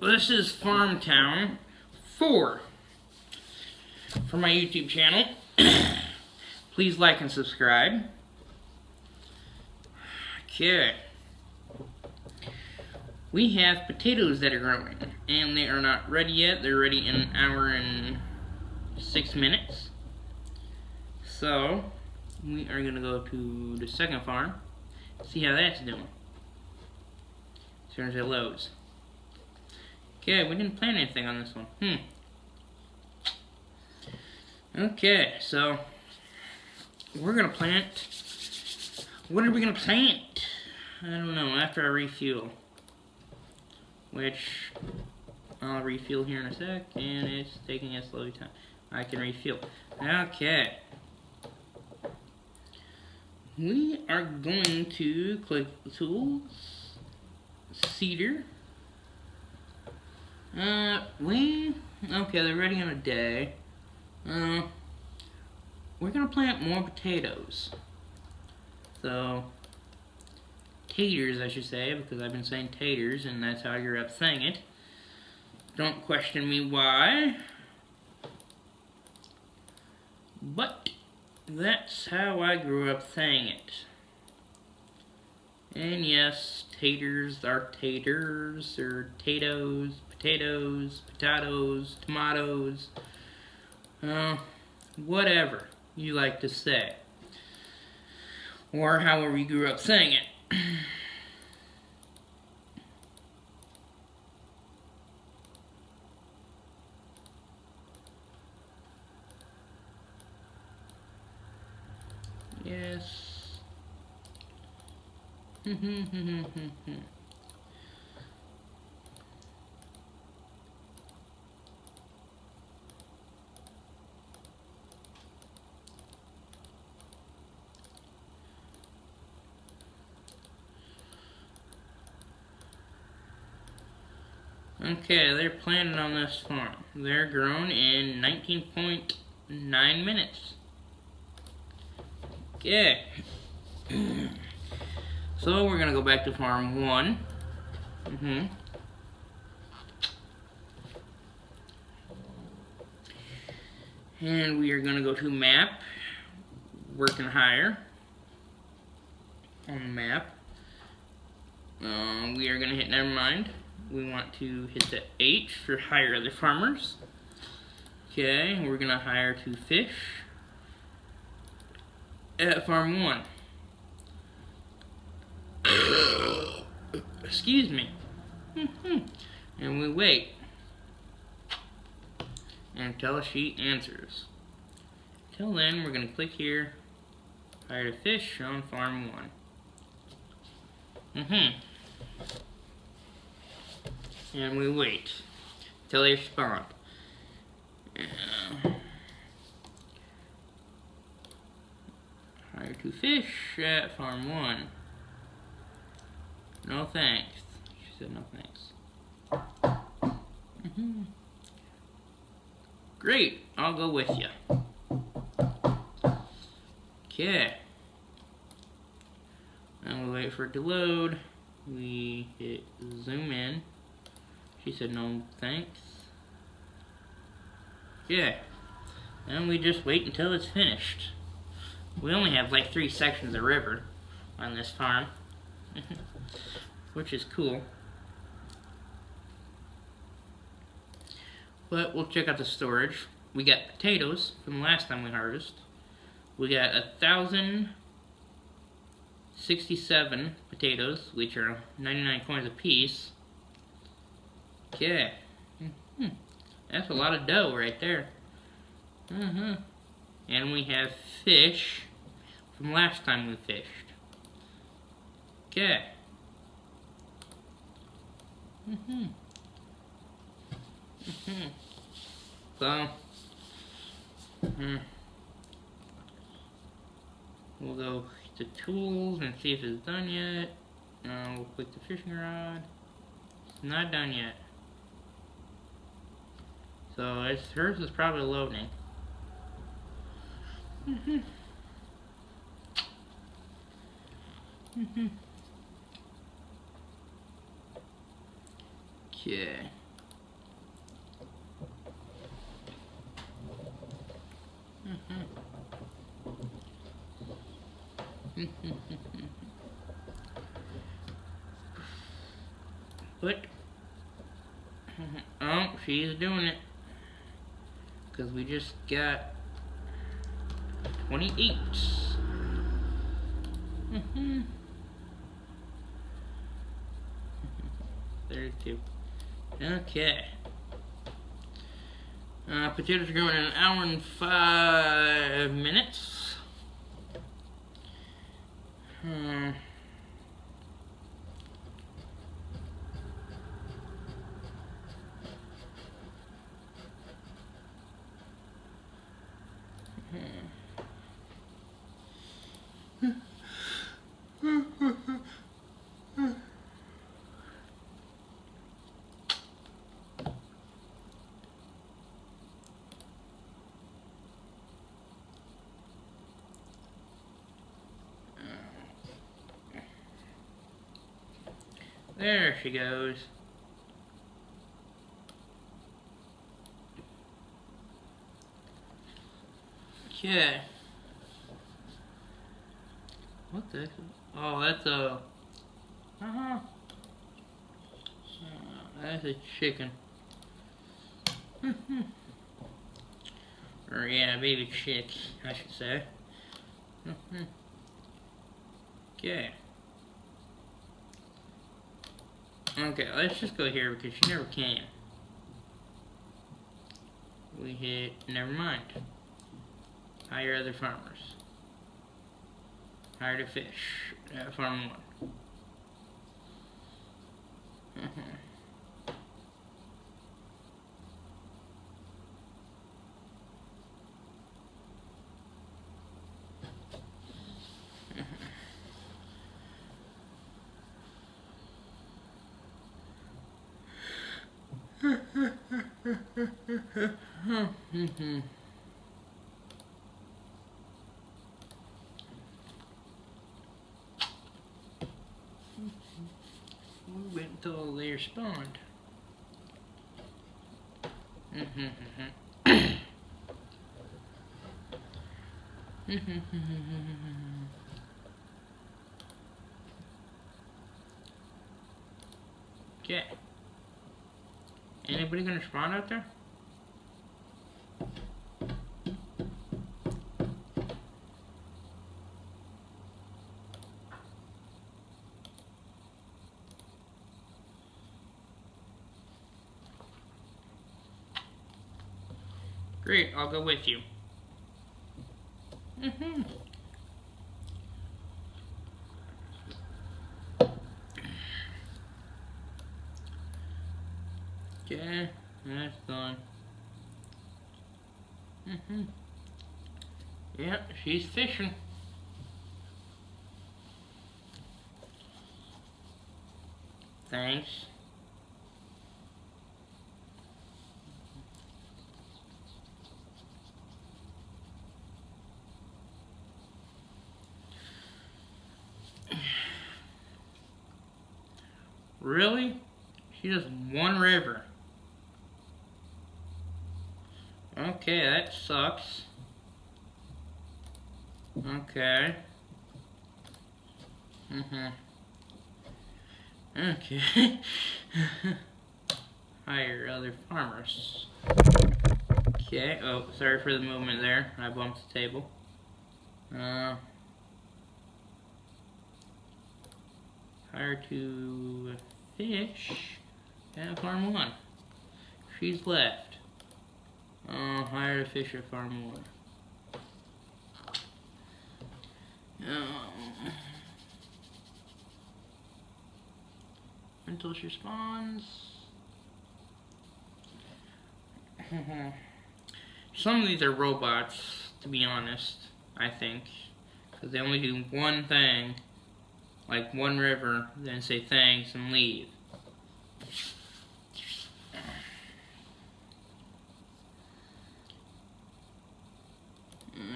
this is Farm Town 4 for my YouTube channel. Please like and subscribe. Okay. We have potatoes that are growing, and they are not ready yet. They're ready in an hour and six minutes. So, we are going to go to the second farm, see how that's doing. As soon as it loads. Okay, we didn't plant anything on this one. Hmm. Okay, so we're gonna plant. What are we gonna plant? I don't know. After I refuel, which I'll refuel here in a sec, and it's taking a slow time. I can refuel. Okay. We are going to click tools, seeder. Uh, we, okay, they're ready in a day. Uh, we're gonna plant more potatoes. So, taters, I should say, because I've been saying taters, and that's how I grew up saying it. Don't question me why. But, that's how I grew up saying it. And yes, taters are taters, or potatoes, potatoes, potatoes, tomatoes, uh, whatever you like to say. Or however you grew up saying it. yes. Okay, they're planted on this farm. They're grown in 19.9 minutes. Okay. so we're gonna go back to farm one. Mm hmm And we are gonna go to map, work and hire on the map. Uh, we are gonna hit never mind we want to hit the H for hire other farmers. Okay, we're gonna hire two fish at farm one. Excuse me. and we wait until she answers. Till then, we're gonna click here, hire a fish on farm one. Mm-hmm and we wait till they spawn. Yeah. Hire two fish at farm one. No thanks. She said no thanks. Mm -hmm. Great, I'll go with you. Okay. And we wait for it to load. We hit zoom in. She said no thanks. Yeah. And we just wait until it's finished. We only have like three sections of the river on this farm. Which is cool. But we'll check out the storage. We got potatoes from last time we harvested. We got a potatoes, which are 99 coins a piece. Okay. Mm -hmm. That's a lot of dough right there. Mm -hmm. And we have fish from last time we fished. Okay. Mm hmm Mm hmm So, mm, we'll go to tools and see if it's done yet. Uh, we'll click the fishing rod. It's not done yet. So it's, hers is probably loading. Okay. Look. oh, she's doing it. Because we just got 28. Mm-hmm. 32. Okay. Uh, potatoes are going in an hour and five minutes. Hmm. There she goes. Okay. What the? Oh, that's a. Uh huh. Uh, that's a chicken. or yeah, baby chick, I should say. okay. Okay, let's just go here because you never can. We hit, never mind. Hire other farmers. Hire to fish at farm one. We wait respond. okay. Anybody gonna spawn out there? Great, I'll go with you. Mm-hmm. Okay, that's done. Mm-hmm. Yep, she's fishing. Thanks. Really? She does one river. Okay, that sucks. Okay. Mm-hmm. Okay. Hire other farmers. Okay, oh, sorry for the movement there. I bumped the table. Uh, hire to fish at farm one. She's left. Uh, hire a fish at farm one. Um, until she spawns. Some of these are robots, to be honest, I think. Because they only do one thing, like one river, then say thanks and leave.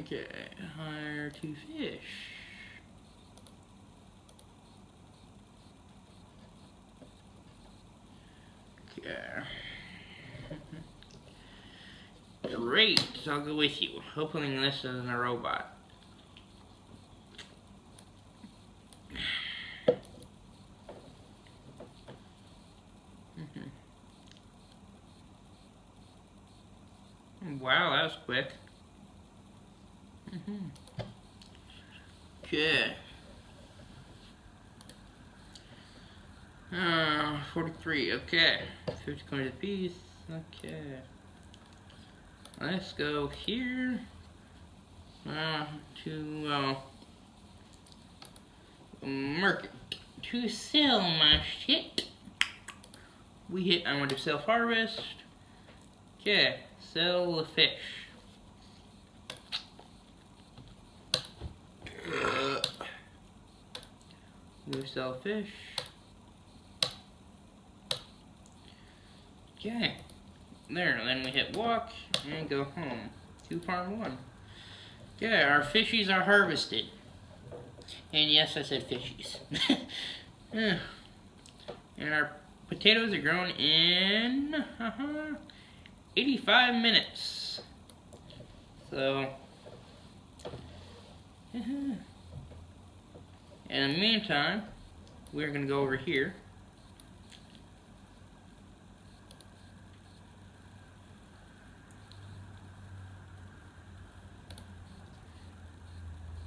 Okay, hire two fish. Okay. Great, so I'll go with you. Hopefully this isn't a robot. Mm-hmm. Wow, that was quick. Mm -hmm. Okay. Uh, 43, okay. 50 coins apiece, okay. Let's go here. Uh, to, uh, market. To sell my shit. We hit, I want to self-harvest. Okay, sell the fish. We sell fish. Okay. There, then we hit walk and go home to farm one. Okay, our fishies are harvested. And yes, I said fishies. and our potatoes are grown in uh -huh, 85 minutes. So, in the meantime, we're going to go over here.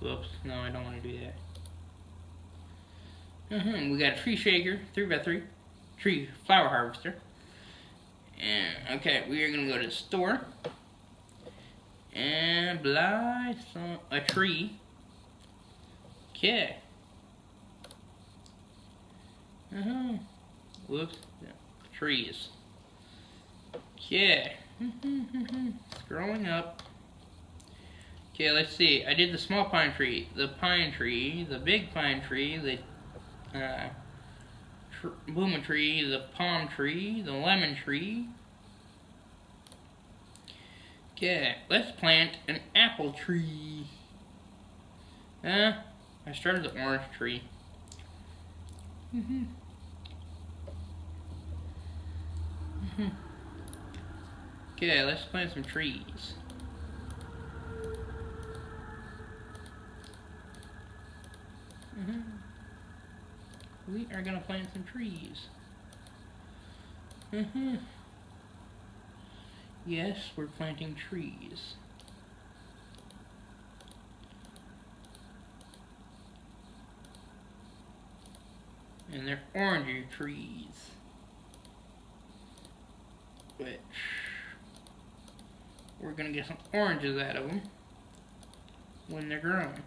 Whoops, no, I don't want to do that. Uh -huh. We got a tree shaker, 3x3, tree flower harvester. And, okay, we are going to go to the store and buy some, a tree. Okay. Uh-huh. Whoops. Trees. Okay. Growing up. Okay, let's see. I did the small pine tree, the pine tree, the big pine tree, the uh, tr boom tree, the palm tree, the lemon tree. Okay, let's plant an apple tree. Uh, I started the orange tree. Mm -hmm. Mm -hmm. Okay, let's plant some trees. Mm -hmm. We are gonna plant some trees. Mm-hmm. Yes, we're planting trees. And they're orange trees. Which we're gonna get some oranges out of them when they're growing.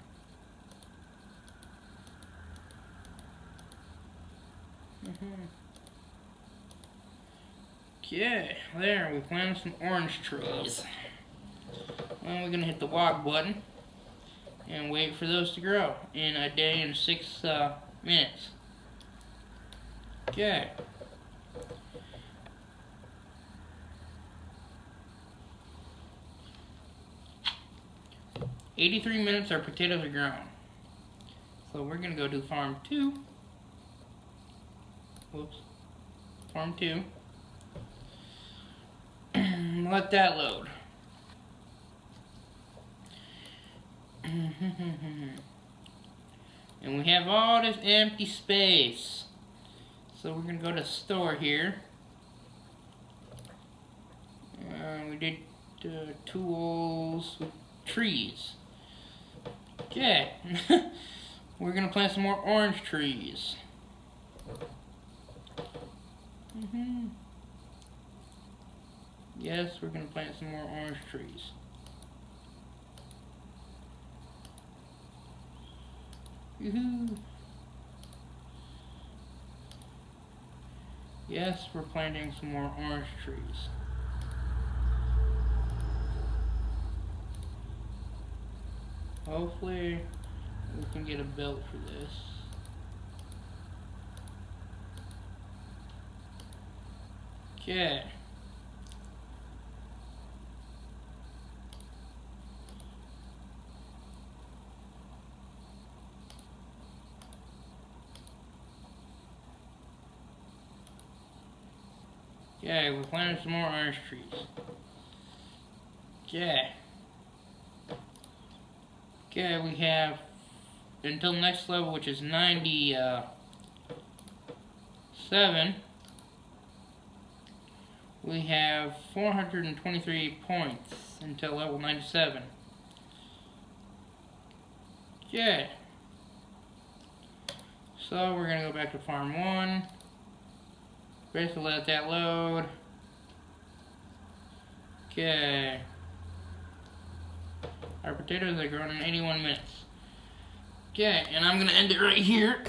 Mm -hmm. Okay, there, we planted some orange trees. Now we're gonna hit the walk button and wait for those to grow in a day and six uh, minutes. Okay. Eighty-three minutes our potatoes are grown. So we're gonna go to farm two. Whoops. Farm two. Let that load. and we have all this empty space. So we're going to go to store here. Uh, we did uh, tools with trees. Okay. we're going to plant some more orange trees. Mm -hmm. Yes, we're going to plant some more orange trees. Yes, we're planting some more orange trees. Hopefully, we can get a belt for this. Okay. Yeah, we're planted some more orange trees. Okay. Okay, we have until next level, which is 97. Uh, We have 423 points until level 97. Okay. So we're gonna go back to farm one. Basically let that load. Okay. Our potatoes are grown in 81 minutes. Okay, and I'm gonna end it right here.